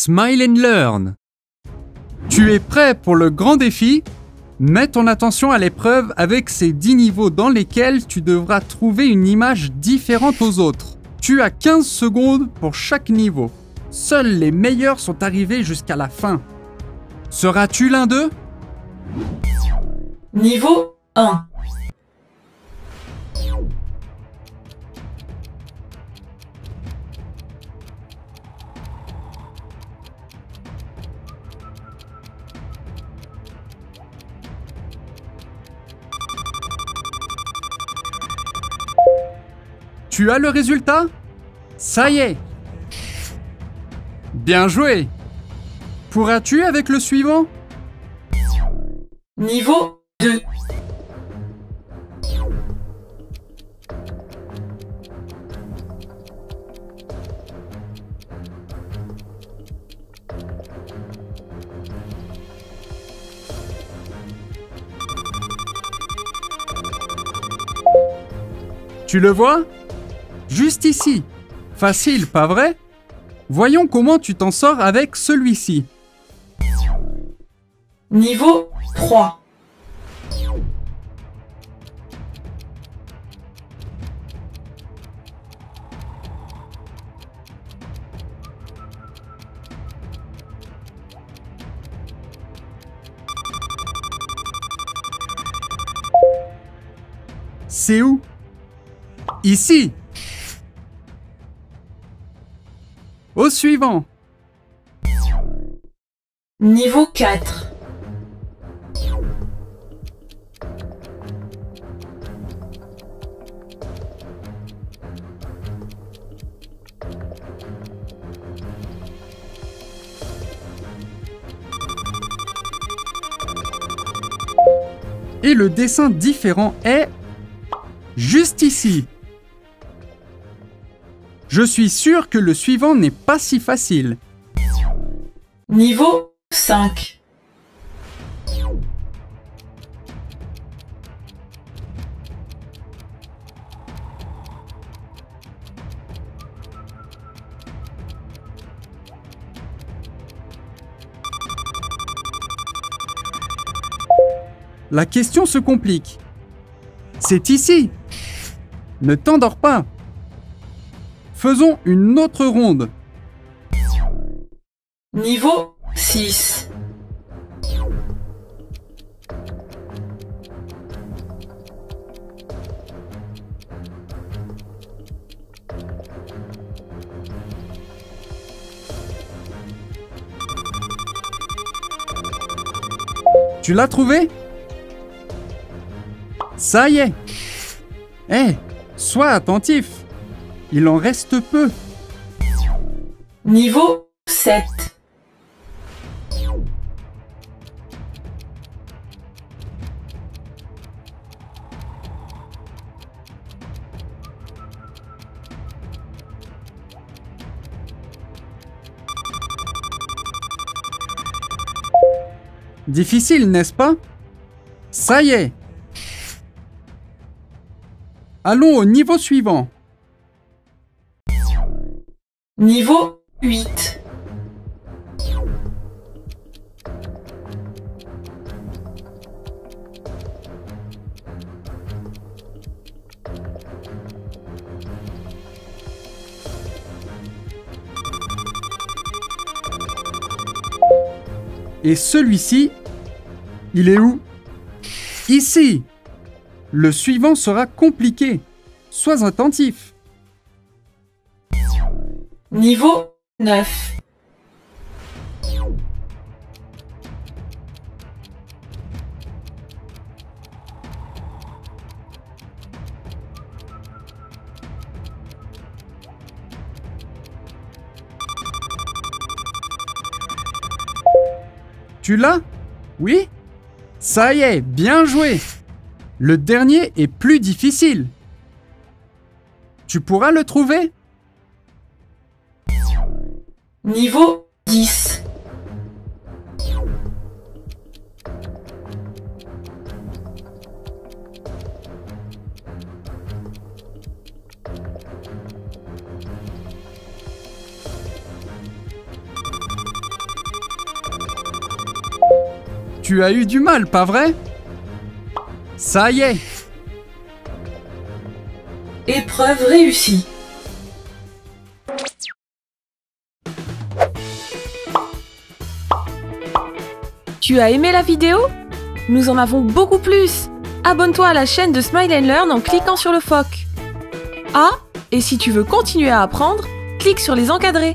Smile and Learn. Tu es prêt pour le grand défi? Mets ton attention à l'épreuve avec ces 10 niveaux dans lesquels tu devras trouver une image différente aux autres. Tu as 15 secondes pour chaque niveau. Seuls les meilleurs sont arrivés jusqu'à la fin. Seras-tu l'un d'eux? Niveau 1. Tu as le résultat? Ça y est. Bien joué. Pourras-tu avec le suivant? Niveau 2. Tu le vois? Juste ici. Facile, pas vrai? Voyons comment tu t'en sors avec celui-ci. Niveau 3. C'est où? Ici Au suivant Niveau 4. Et le dessin différent est juste ici. Je suis sûr que le suivant n'est pas si facile. Niveau 5. La question se complique. C'est ici. Ne t'endors pas. Faisons une autre ronde. Niveau 6. Tu l'as trouvé? Ça y est. Hé, sois attentif. Il en reste peu. Niveau 7. Difficile, n'est-ce pas? Ça y est. Allons au niveau suivant. Niveau 8. Et celui-ci, il est où? Ici Le suivant sera compliqué. Sois attentif. Niveau 9. Tu l'as? Oui? Ça y est, bien joué Le dernier est plus difficile. Tu pourras le trouver? Niveau 10. Tu as eu du mal, pas vrai? Ça y est Épreuve réussie. Tu as aimé la vidéo? Nous en avons beaucoup plus Abonne-toi à la chaîne de Smile and Learn en cliquant sur le phoque. Ah, et si tu veux continuer à apprendre, clique sur les encadrés.